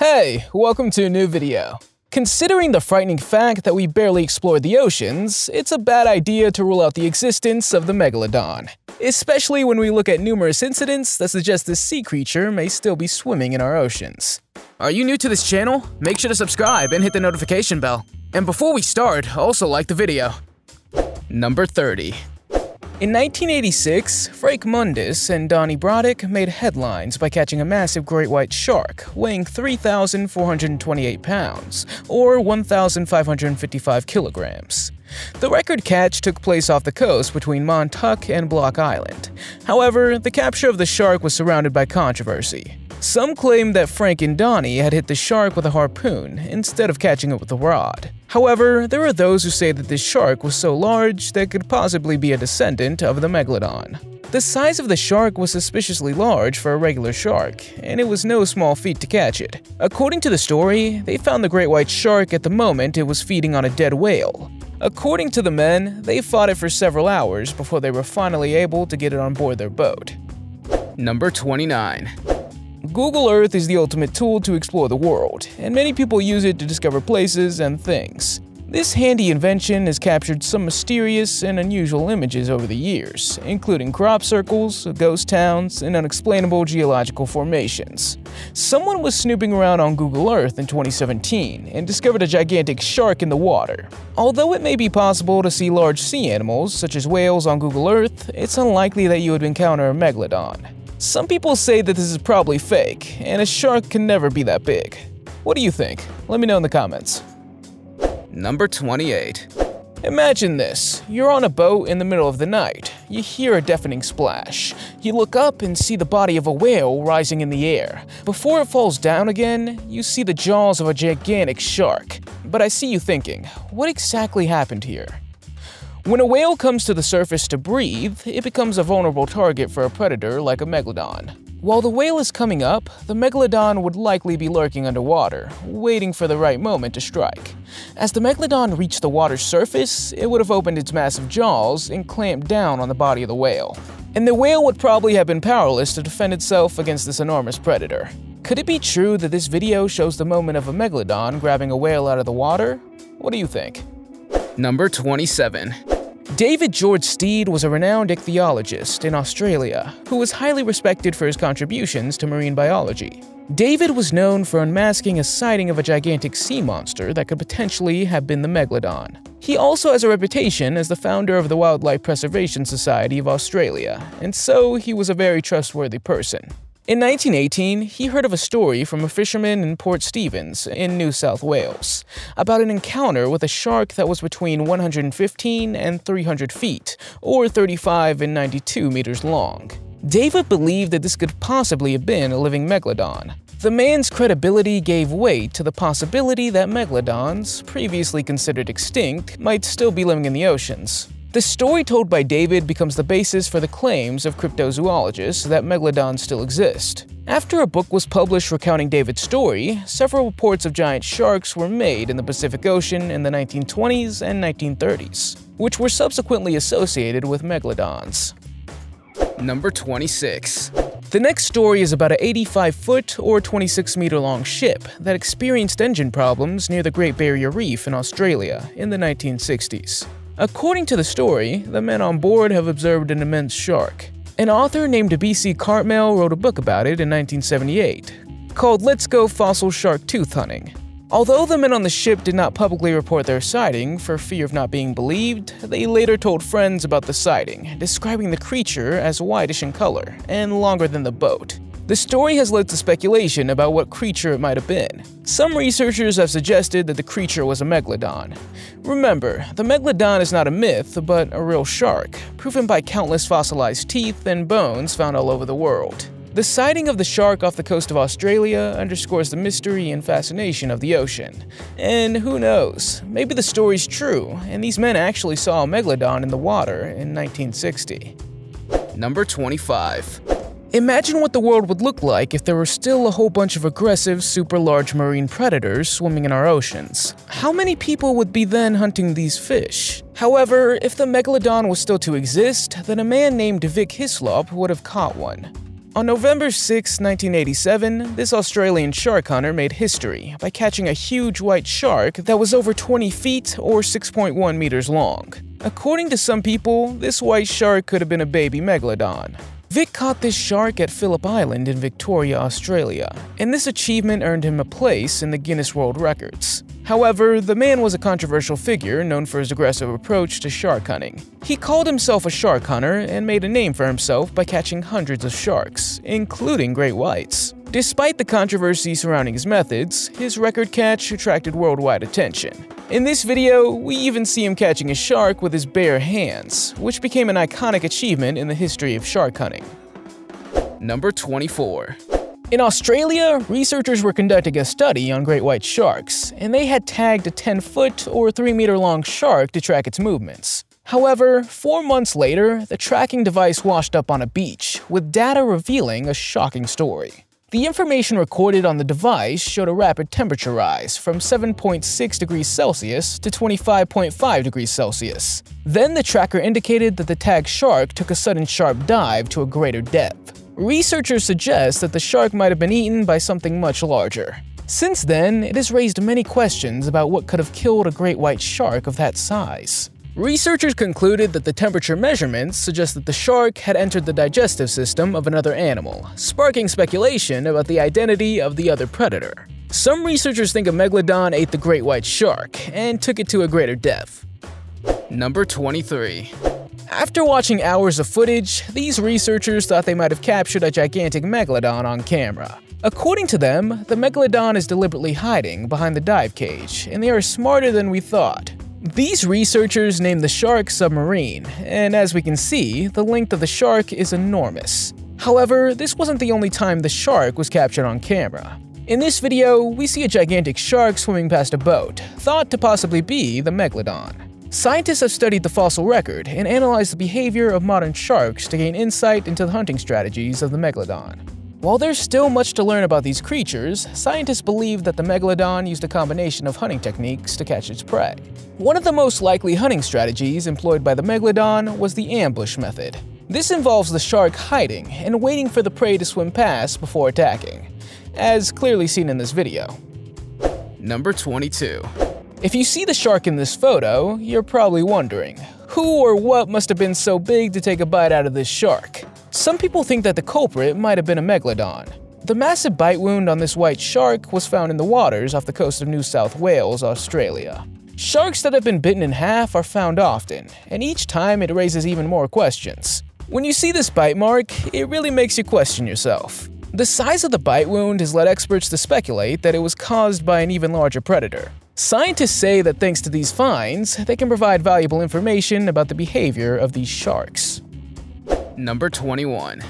Hey, welcome to a new video. Considering the frightening fact that we barely explored the oceans, it's a bad idea to rule out the existence of the Megalodon. Especially when we look at numerous incidents that suggest this sea creature may still be swimming in our oceans. Are you new to this channel? Make sure to subscribe and hit the notification bell. And before we start, also like the video. Number 30. In 1986, Frank Mundus and Donnie Braddick made headlines by catching a massive great white shark weighing 3,428 pounds, or 1,555 kilograms. The record catch took place off the coast between Montauk and Block Island. However, the capture of the shark was surrounded by controversy. Some claim that Frank and Donnie had hit the shark with a harpoon instead of catching it with a rod. However, there are those who say that this shark was so large that it could possibly be a descendant of the megalodon. The size of the shark was suspiciously large for a regular shark, and it was no small feat to catch it. According to the story, they found the great white shark at the moment it was feeding on a dead whale. According to the men, they fought it for several hours before they were finally able to get it on board their boat. Number 29. Google Earth is the ultimate tool to explore the world, and many people use it to discover places and things. This handy invention has captured some mysterious and unusual images over the years, including crop circles, ghost towns, and unexplainable geological formations. Someone was snooping around on Google Earth in 2017 and discovered a gigantic shark in the water. Although it may be possible to see large sea animals, such as whales on Google Earth, it's unlikely that you would encounter a megalodon. Some people say that this is probably fake, and a shark can never be that big. What do you think? Let me know in the comments. Number 28. Imagine this. You're on a boat in the middle of the night. You hear a deafening splash. You look up and see the body of a whale rising in the air. Before it falls down again, you see the jaws of a gigantic shark. But I see you thinking, what exactly happened here? When a whale comes to the surface to breathe, it becomes a vulnerable target for a predator like a megalodon. While the whale is coming up, the megalodon would likely be lurking underwater, waiting for the right moment to strike. As the megalodon reached the water's surface, it would have opened its massive jaws and clamped down on the body of the whale. And the whale would probably have been powerless to defend itself against this enormous predator. Could it be true that this video shows the moment of a megalodon grabbing a whale out of the water? What do you think? Number 27. David George Steed was a renowned ichthyologist in Australia who was highly respected for his contributions to marine biology. David was known for unmasking a sighting of a gigantic sea monster that could potentially have been the megalodon. He also has a reputation as the founder of the Wildlife Preservation Society of Australia, and so he was a very trustworthy person. In 1918, he heard of a story from a fisherman in Port Stephens in New South Wales about an encounter with a shark that was between 115 and 300 feet, or 35 and 92 meters long. David believed that this could possibly have been a living megalodon. The man's credibility gave weight to the possibility that megalodons, previously considered extinct, might still be living in the oceans. The story told by David becomes the basis for the claims of cryptozoologists that megalodons still exist. After a book was published recounting David's story, several reports of giant sharks were made in the Pacific Ocean in the 1920s and 1930s, which were subsequently associated with megalodons. Number 26. The next story is about an 85 foot or 26 meter long ship that experienced engine problems near the Great Barrier Reef in Australia in the 1960s. According to the story, the men on board have observed an immense shark. An author named B.C. Cartmel wrote a book about it in 1978, called Let's Go Fossil Shark Tooth Hunting. Although the men on the ship did not publicly report their sighting for fear of not being believed, they later told friends about the sighting, describing the creature as whitish in color and longer than the boat. The story has led to speculation about what creature it might have been. Some researchers have suggested that the creature was a megalodon. Remember, the megalodon is not a myth, but a real shark, proven by countless fossilized teeth and bones found all over the world. The sighting of the shark off the coast of Australia underscores the mystery and fascination of the ocean. And who knows, maybe the story's true, and these men actually saw a megalodon in the water in 1960. Number 25. Imagine what the world would look like if there were still a whole bunch of aggressive, super large marine predators swimming in our oceans. How many people would be then hunting these fish? However, if the megalodon was still to exist, then a man named Vic Hislop would have caught one. On November 6, 1987, this Australian shark hunter made history by catching a huge white shark that was over 20 feet or 6.1 meters long. According to some people, this white shark could have been a baby megalodon. Vic caught this shark at Phillip Island in Victoria, Australia, and this achievement earned him a place in the Guinness World Records. However, the man was a controversial figure known for his aggressive approach to shark hunting. He called himself a shark hunter and made a name for himself by catching hundreds of sharks, including great whites. Despite the controversy surrounding his methods, his record catch attracted worldwide attention. In this video, we even see him catching a shark with his bare hands, which became an iconic achievement in the history of shark hunting. Number 24. In Australia, researchers were conducting a study on great white sharks, and they had tagged a 10-foot or 3-meter long shark to track its movements. However, four months later, the tracking device washed up on a beach, with data revealing a shocking story. The information recorded on the device showed a rapid temperature rise from 7.6 degrees Celsius to 25.5 degrees Celsius. Then the tracker indicated that the tagged shark took a sudden sharp dive to a greater depth. Researchers suggest that the shark might have been eaten by something much larger. Since then, it has raised many questions about what could have killed a great white shark of that size. Researchers concluded that the temperature measurements suggest that the shark had entered the digestive system of another animal, sparking speculation about the identity of the other predator. Some researchers think a megalodon ate the great white shark and took it to a greater depth. Number 23. After watching hours of footage, these researchers thought they might have captured a gigantic megalodon on camera. According to them, the megalodon is deliberately hiding behind the dive cage, and they are smarter than we thought. These researchers named the shark Submarine, and as we can see, the length of the shark is enormous. However, this wasn't the only time the shark was captured on camera. In this video, we see a gigantic shark swimming past a boat, thought to possibly be the megalodon. Scientists have studied the fossil record and analyzed the behavior of modern sharks to gain insight into the hunting strategies of the megalodon. While there's still much to learn about these creatures, scientists believe that the megalodon used a combination of hunting techniques to catch its prey. One of the most likely hunting strategies employed by the megalodon was the ambush method. This involves the shark hiding and waiting for the prey to swim past before attacking, as clearly seen in this video. Number 22. If you see the shark in this photo, you're probably wondering, who or what must have been so big to take a bite out of this shark? Some people think that the culprit might have been a megalodon. The massive bite wound on this white shark was found in the waters off the coast of New South Wales, Australia. Sharks that have been bitten in half are found often, and each time it raises even more questions. When you see this bite mark, it really makes you question yourself. The size of the bite wound has led experts to speculate that it was caused by an even larger predator. Scientists say that thanks to these finds, they can provide valuable information about the behavior of these sharks. Number 21.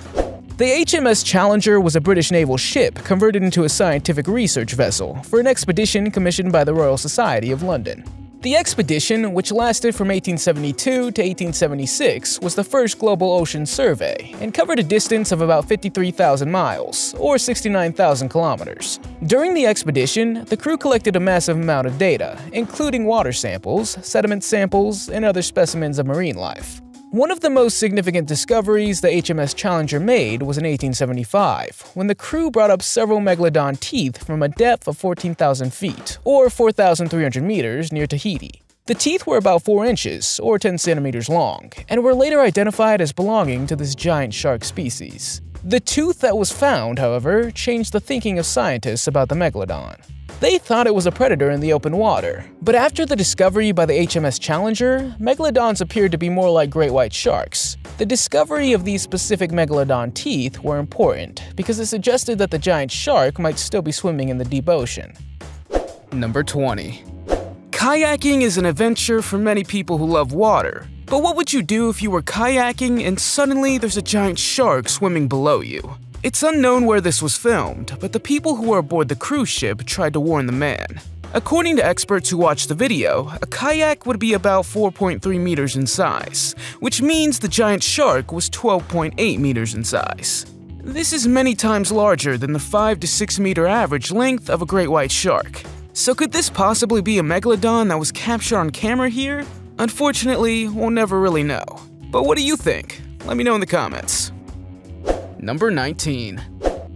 The HMS Challenger was a British naval ship converted into a scientific research vessel for an expedition commissioned by the Royal Society of London. The expedition, which lasted from 1872 to 1876, was the first global ocean survey and covered a distance of about 53,000 miles, or 69,000 kilometers. During the expedition, the crew collected a massive amount of data, including water samples, sediment samples, and other specimens of marine life. One of the most significant discoveries the HMS Challenger made was in 1875, when the crew brought up several megalodon teeth from a depth of 14,000 feet, or 4,300 meters, near Tahiti. The teeth were about 4 inches, or 10 centimeters long, and were later identified as belonging to this giant shark species. The tooth that was found, however, changed the thinking of scientists about the megalodon. They thought it was a predator in the open water, but after the discovery by the HMS Challenger, megalodons appeared to be more like great white sharks. The discovery of these specific megalodon teeth were important because it suggested that the giant shark might still be swimming in the deep ocean. Number 20. Kayaking is an adventure for many people who love water. But what would you do if you were kayaking and suddenly there's a giant shark swimming below you? It's unknown where this was filmed, but the people who were aboard the cruise ship tried to warn the man. According to experts who watched the video, a kayak would be about 4.3 meters in size, which means the giant shark was 12.8 meters in size. This is many times larger than the 5 to 6 meter average length of a great white shark. So could this possibly be a megalodon that was captured on camera here? Unfortunately, we'll never really know. But what do you think? Let me know in the comments. Number 19.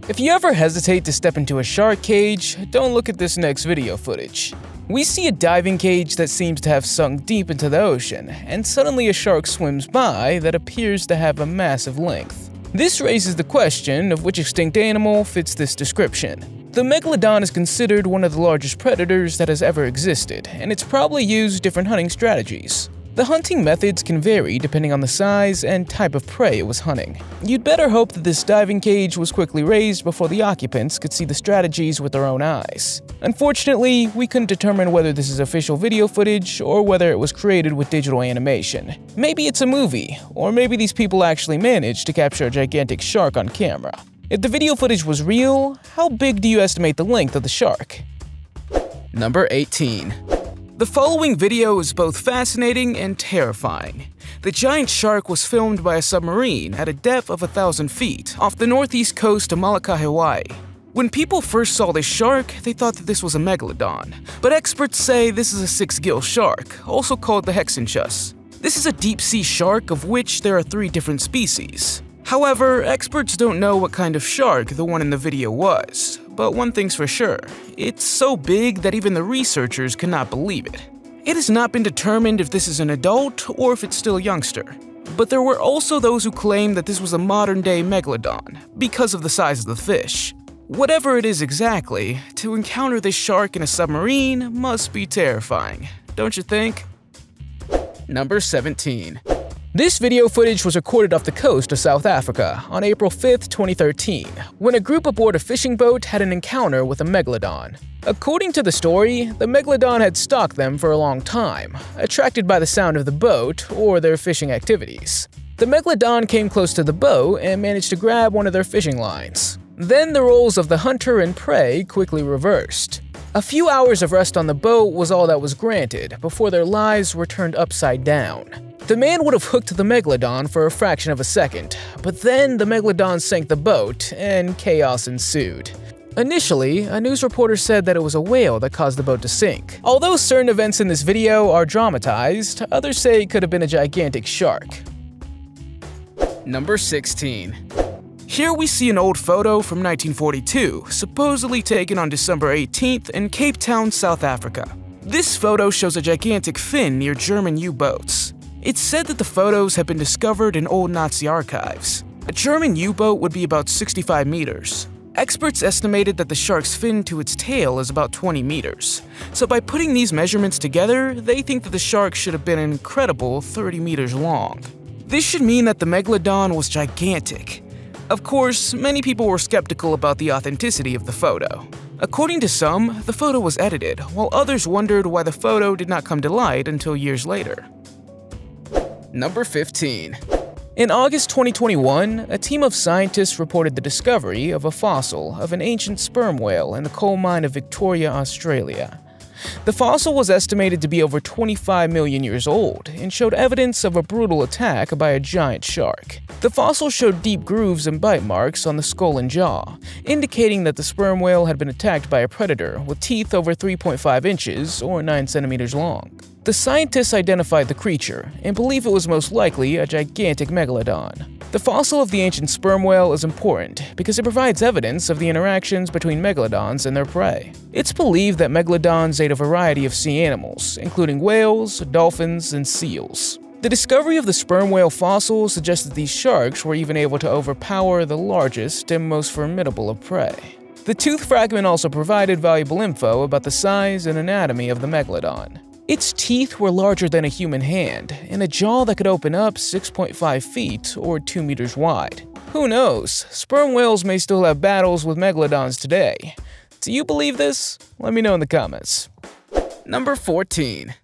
If you ever hesitate to step into a shark cage, don't look at this next video footage. We see a diving cage that seems to have sunk deep into the ocean, and suddenly a shark swims by that appears to have a massive length. This raises the question of which extinct animal fits this description. The megalodon is considered one of the largest predators that has ever existed, and it's probably used different hunting strategies. The hunting methods can vary depending on the size and type of prey it was hunting. You'd better hope that this diving cage was quickly raised before the occupants could see the strategies with their own eyes. Unfortunately, we couldn't determine whether this is official video footage or whether it was created with digital animation. Maybe it's a movie, or maybe these people actually managed to capture a gigantic shark on camera. If the video footage was real, how big do you estimate the length of the shark? Number 18. The following video is both fascinating and terrifying. The giant shark was filmed by a submarine at a depth of a thousand feet off the northeast coast of Molokai, Hawaii. When people first saw this shark, they thought that this was a megalodon, but experts say this is a six-gill shark, also called the Hexanchus. This is a deep-sea shark of which there are three different species. However, experts don't know what kind of shark the one in the video was, but one thing's for sure, it's so big that even the researchers cannot believe it. It has not been determined if this is an adult or if it's still a youngster. But there were also those who claimed that this was a modern-day megalodon, because of the size of the fish. Whatever it is exactly, to encounter this shark in a submarine must be terrifying, don't you think? Number 17. This video footage was recorded off the coast of South Africa on April 5, 2013, when a group aboard a fishing boat had an encounter with a megalodon. According to the story, the megalodon had stalked them for a long time, attracted by the sound of the boat or their fishing activities. The megalodon came close to the boat and managed to grab one of their fishing lines. Then the roles of the hunter and prey quickly reversed. A few hours of rest on the boat was all that was granted before their lives were turned upside down. The man would have hooked the Megalodon for a fraction of a second, but then the Megalodon sank the boat, and chaos ensued. Initially, a news reporter said that it was a whale that caused the boat to sink. Although certain events in this video are dramatized, others say it could have been a gigantic shark. Number 16. Here we see an old photo from 1942, supposedly taken on December 18th in Cape Town, South Africa. This photo shows a gigantic fin near German U-boats. It's said that the photos have been discovered in old Nazi archives. A German U-boat would be about 65 meters. Experts estimated that the shark's fin to its tail is about 20 meters. So by putting these measurements together, they think that the shark should have been an incredible 30 meters long. This should mean that the megalodon was gigantic. Of course, many people were skeptical about the authenticity of the photo. According to some, the photo was edited, while others wondered why the photo did not come to light until years later. Number 15. In August 2021, a team of scientists reported the discovery of a fossil of an ancient sperm whale in the coal mine of Victoria, Australia. The fossil was estimated to be over 25 million years old and showed evidence of a brutal attack by a giant shark. The fossil showed deep grooves and bite marks on the skull and jaw, indicating that the sperm whale had been attacked by a predator with teeth over 3.5 inches or 9 centimeters long. The scientists identified the creature and believe it was most likely a gigantic megalodon. The fossil of the ancient sperm whale is important because it provides evidence of the interactions between megalodons and their prey. It's believed that megalodons ate a variety of sea animals, including whales, dolphins, and seals. The discovery of the sperm whale fossil suggests that these sharks were even able to overpower the largest and most formidable of prey. The tooth fragment also provided valuable info about the size and anatomy of the megalodon. Its teeth were larger than a human hand, and a jaw that could open up 6.5 feet or 2 meters wide. Who knows, sperm whales may still have battles with megalodons today. Do you believe this? Let me know in the comments. Number 14.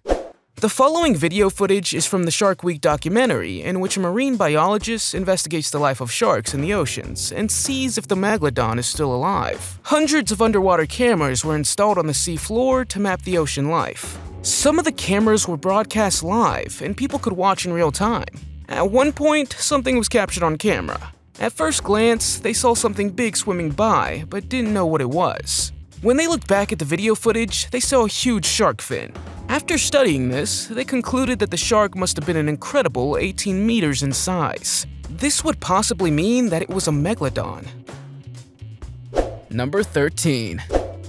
The following video footage is from the Shark Week documentary, in which a marine biologist investigates the life of sharks in the oceans and sees if the megalodon is still alive. Hundreds of underwater cameras were installed on the seafloor to map the ocean life. Some of the cameras were broadcast live and people could watch in real time. At one point, something was captured on camera. At first glance, they saw something big swimming by, but didn't know what it was. When they looked back at the video footage, they saw a huge shark fin. After studying this, they concluded that the shark must have been an incredible 18 meters in size. this would possibly mean that it was a megalodon. Number 13.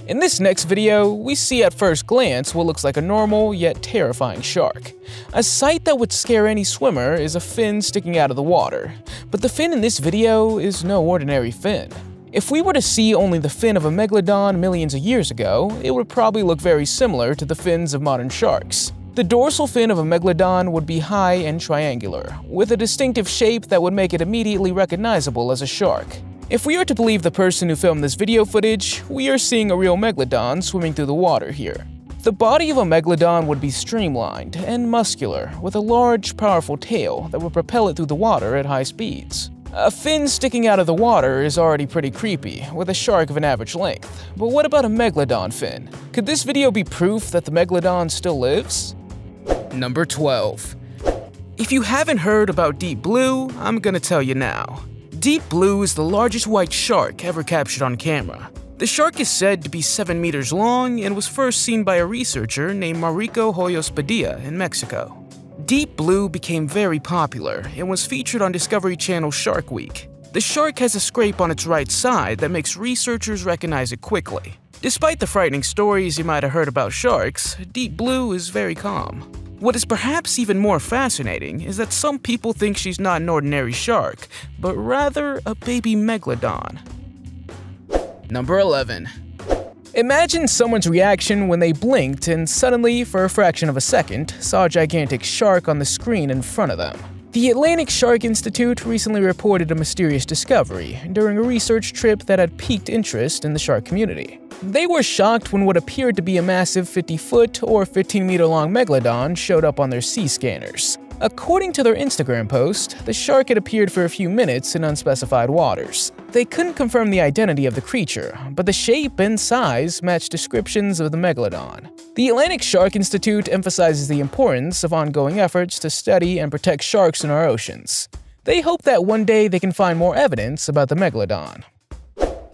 In this next video, we see at first glance what looks like a normal yet terrifying shark. A sight that would scare any swimmer is a fin sticking out of the water, but the fin in this video is no ordinary fin. If we were to see only the fin of a megalodon millions of years ago, it would probably look very similar to the fins of modern sharks. The dorsal fin of a megalodon would be high and triangular, with a distinctive shape that would make it immediately recognizable as a shark. If we are to believe the person who filmed this video footage, we are seeing a real megalodon swimming through the water here. The body of a megalodon would be streamlined and muscular, with a large, powerful tail that would propel it through the water at high speeds. A fin sticking out of the water is already pretty creepy, with a shark of an average length. But what about a megalodon fin? Could this video be proof that the megalodon still lives? Number 12. If you haven't heard about Deep Blue, I'm gonna tell you now. Deep Blue is the largest white shark ever captured on camera. The shark is said to be 7 meters long and was first seen by a researcher named Mauricio Hoyos Padilla in Mexico. Deep Blue became very popular and was featured on Discovery Channel Shark Week. The shark has a scrape on its right side that makes researchers recognize it quickly. Despite the frightening stories you might have heard about sharks, Deep Blue is very calm. What is perhaps even more fascinating is that some people think she's not an ordinary shark, but rather a baby megalodon. Number 11. Imagine someone's reaction when they blinked and suddenly, for a fraction of a second, saw a gigantic shark on the screen in front of them. The Atlantic Shark Institute recently reported a mysterious discovery during a research trip that had piqued interest in the shark community. They were shocked when what appeared to be a massive 50-foot or 15-meter-long megalodon showed up on their sea scanners. According to their Instagram post, the shark had appeared for a few minutes in unspecified waters. They couldn't confirm the identity of the creature, but the shape and size matched descriptions of the megalodon. The Atlantic Shark Institute emphasizes the importance of ongoing efforts to study and protect sharks in our oceans. They hope that one day they can find more evidence about the megalodon.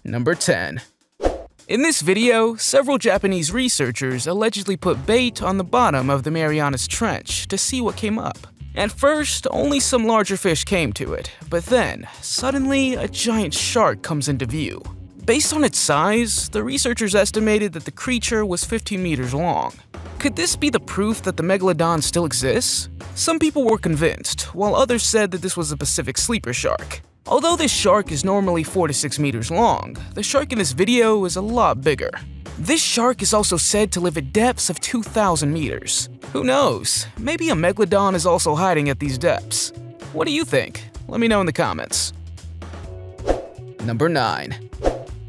Number 10. In this video, several Japanese researchers allegedly put bait on the bottom of the Marianas Trench to see what came up. At first, only some larger fish came to it, but then, suddenly, a giant shark comes into view. Based on its size, the researchers estimated that the creature was 15 meters long. Could this be the proof that the megalodon still exists? Some people were convinced, while others said that this was a Pacific sleeper shark. Although this shark is normally 4 to 6 meters long, the shark in this video is a lot bigger. This shark is also said to live at depths of 2,000 meters. Who knows, maybe a megalodon is also hiding at these depths. What do you think? Let me know in the comments. Number 9.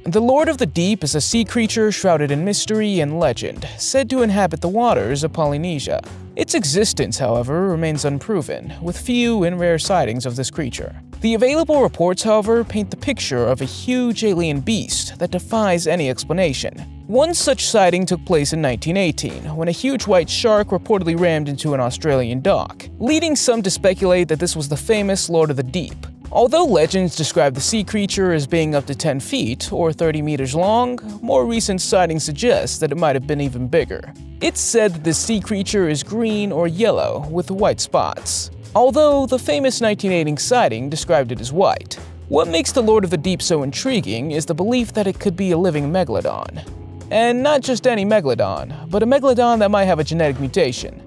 The Lord of the Deep is a sea creature shrouded in mystery and legend, said to inhabit the waters of Polynesia. Its existence, however, remains unproven, with few and rare sightings of this creature. The available reports, however, paint the picture of a huge alien beast that defies any explanation. One such sighting took place in 1918, when a huge white shark reportedly rammed into an Australian dock, leading some to speculate that this was the famous Lord of the Deep. Although legends describe the sea creature as being up to 10 feet or 30 meters long, more recent sightings suggest that it might have been even bigger. It's said that the sea creature is green or yellow with white spots, although the famous 1918 sighting described it as white. What makes the Lord of the Deep so intriguing is the belief that it could be a living megalodon. And not just any megalodon, but a megalodon that might have a genetic mutation.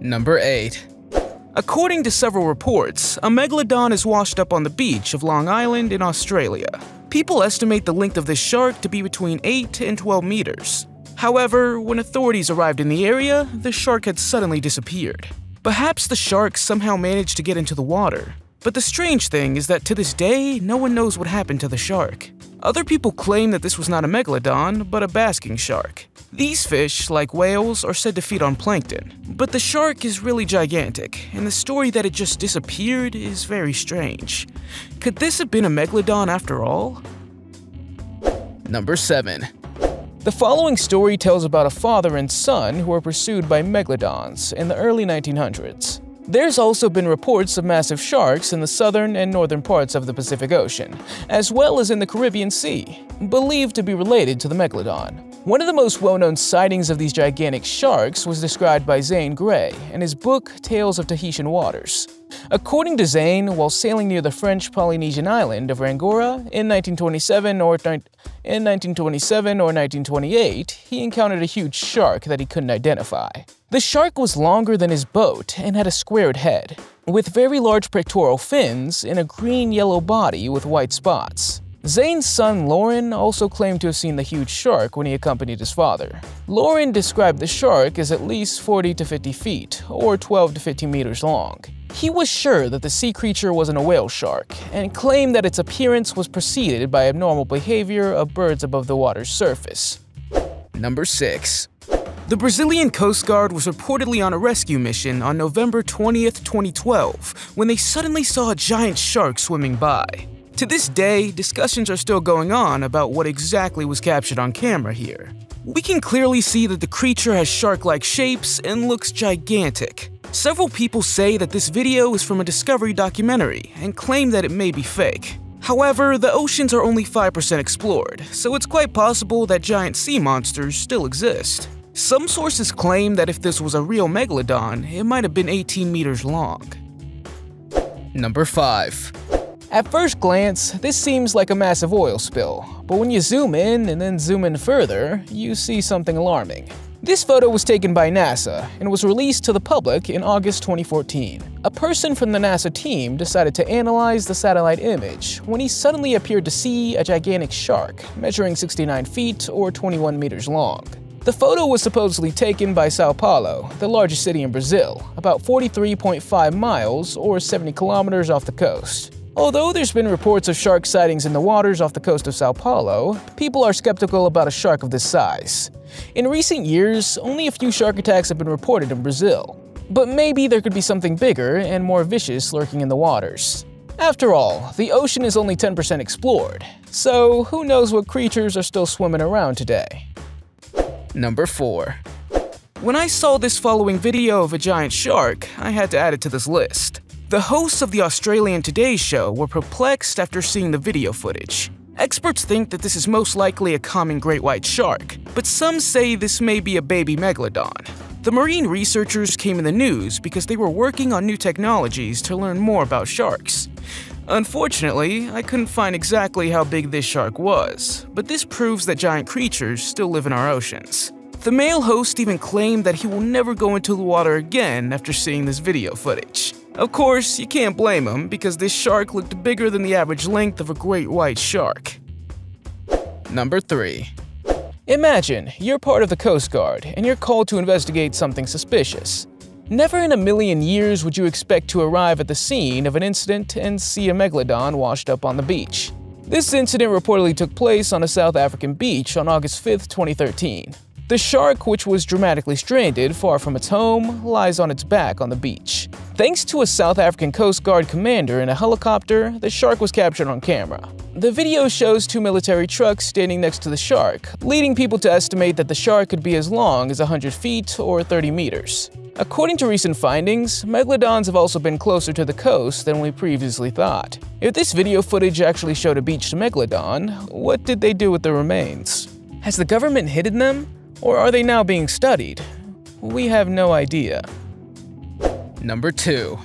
Number 8. According to several reports, a megalodon is washed up on the beach of Long Island in Australia. People estimate the length of this shark to be between 8 and 12 meters. However, when authorities arrived in the area, the shark had suddenly disappeared. Perhaps the shark somehow managed to get into the water. But the strange thing is that to this day, no one knows what happened to the shark. Other people claim that this was not a megalodon, but a basking shark. These fish, like whales, are said to feed on plankton. But the shark is really gigantic, and the story that it just disappeared is very strange. Could this have been a megalodon after all? Number 7. The following story tells about a father and son who were pursued by megalodons in the early 1900s. There's also been reports of massive sharks in the southern and northern parts of the Pacific Ocean, as well as in the Caribbean Sea, believed to be related to the megalodon. One of the most well-known sightings of these gigantic sharks was described by Zane Grey in his book Tales of Tahitian Waters. According to Zane, while sailing near the French Polynesian island of Rangiroa in 1927 or in 1927 or 1928, he encountered a huge shark that he couldn't identify. The shark was longer than his boat and had a squared head, with very large pectoral fins and a green-yellow body with white spots. Zane's son Loren also claimed to have seen the huge shark when he accompanied his father. Loren described the shark as at least 40 to 50 feet, or 12 to 15 meters long. He was sure that the sea creature wasn't a whale shark, and claimed that its appearance was preceded by abnormal behavior of birds above the water's surface. Number 6. The Brazilian Coast Guard was reportedly on a rescue mission on November 20th, 2012, when they suddenly saw a giant shark swimming by. To this day, discussions are still going on about what exactly was captured on camera here. We can clearly see that the creature has shark-like shapes and looks gigantic. Several people say that this video is from a Discovery documentary and claim that it may be fake. However, the oceans are only 5% explored, so it's quite possible that giant sea monsters still exist. Some sources claim that if this was a real megalodon, it might have been 18 meters long. Number 5. At first glance, this seems like a massive oil spill, but when you zoom in and then zoom in further, you see something alarming. This photo was taken by NASA and was released to the public in August 2014. A person from the NASA team decided to analyze the satellite image when he suddenly appeared to see a gigantic shark measuring 69 feet or 21 meters long. The photo was supposedly taken by Sao Paulo, the largest city in Brazil, about 43.5 miles or 70 kilometers off the coast. Although there's been reports of shark sightings in the waters off the coast of Sao Paulo, people are skeptical about a shark of this size. In recent years, only a few shark attacks have been reported in Brazil. But maybe there could be something bigger and more vicious lurking in the waters. After all, the ocean is only 10% explored, so who knows what creatures are still swimming around today. Number 4. When I saw this following video of a giant shark, I had to add it to this list. The hosts of the Australian Today show were perplexed after seeing the video footage. Experts think that this is most likely a common great white shark, but some say this may be a baby megalodon. The marine researchers came in the news because they were working on new technologies to learn more about sharks. Unfortunately, I couldn't find exactly how big this shark was, but this proves that giant creatures still live in our oceans. The male host even claimed that he will never go into the water again after seeing this video footage. Of course, you can't blame him because this shark looked bigger than the average length of a great white shark. Number 3. Imagine you're part of the Coast Guard and you're called to investigate something suspicious. Never in a million years would you expect to arrive at the scene of an incident and see a megalodon washed up on the beach. This incident reportedly took place on a South African beach on August 5, 2013. The shark, which was dramatically stranded far from its home, lies on its back on the beach. Thanks to a South African Coast Guard commander in a helicopter, the shark was captured on camera. The video shows two military trucks standing next to the shark, leading people to estimate that the shark could be as long as 100 feet or 30 meters. According to recent findings, megalodons have also been closer to the coast than we previously thought. If this video footage actually showed a beached megalodon, what did they do with the remains? Has the government hidden them? Or are they now being studied? We have no idea. Number 2.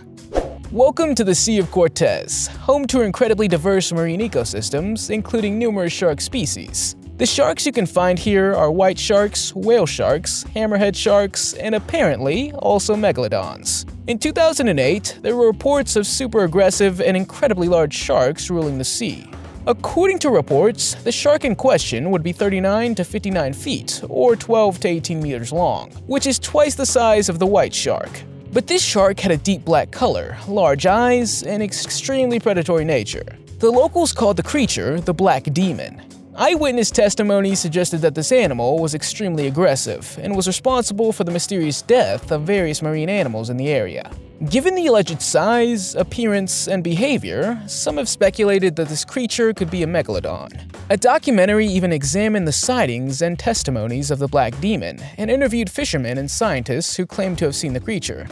Welcome to the Sea of Cortez, home to incredibly diverse marine ecosystems, including numerous shark species. The sharks you can find here are white sharks, whale sharks, hammerhead sharks, and apparently also megalodons. In 2008, there were reports of super aggressive and incredibly large sharks ruling the sea. According to reports, the shark in question would be 39 to 59 feet, or 12 to 18 meters long, which is twice the size of the white shark. But this shark had a deep black color, large eyes, and extremely predatory nature. The locals called the creature the Black Demon. Eyewitness testimony suggested that this animal was extremely aggressive and was responsible for the mysterious death of various marine animals in the area. Given the alleged size, appearance, and behavior, some have speculated that this creature could be a megalodon. A documentary even examined the sightings and testimonies of the Black Demon and interviewed fishermen and scientists who claimed to have seen the creature.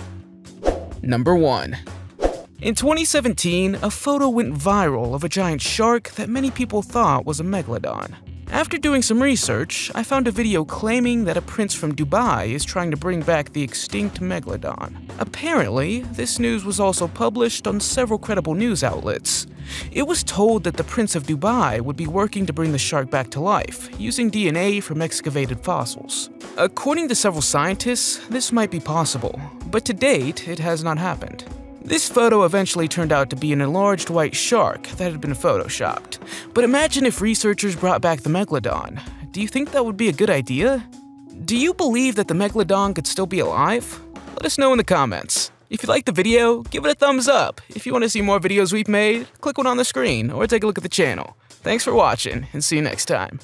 Number 1. In 2017, a photo went viral of a giant shark that many people thought was a megalodon. After doing some research, I found a video claiming that a prince from Dubai is trying to bring back the extinct Megalodon. Apparently, this news was also published on several credible news outlets. It was told that the Prince of Dubai would be working to bring the shark back to life, using DNA from excavated fossils. According to several scientists, this might be possible, but to date, it has not happened. This photo eventually turned out to be an enlarged white shark that had been photoshopped. But imagine if researchers brought back the Megalodon. Do you think that would be a good idea? Do you believe that the Megalodon could still be alive? Let us know in the comments. If you liked the video, give it a thumbs up. If you want to see more videos we've made, click one on the screen or take a look at the channel. Thanks for watching and see you next time.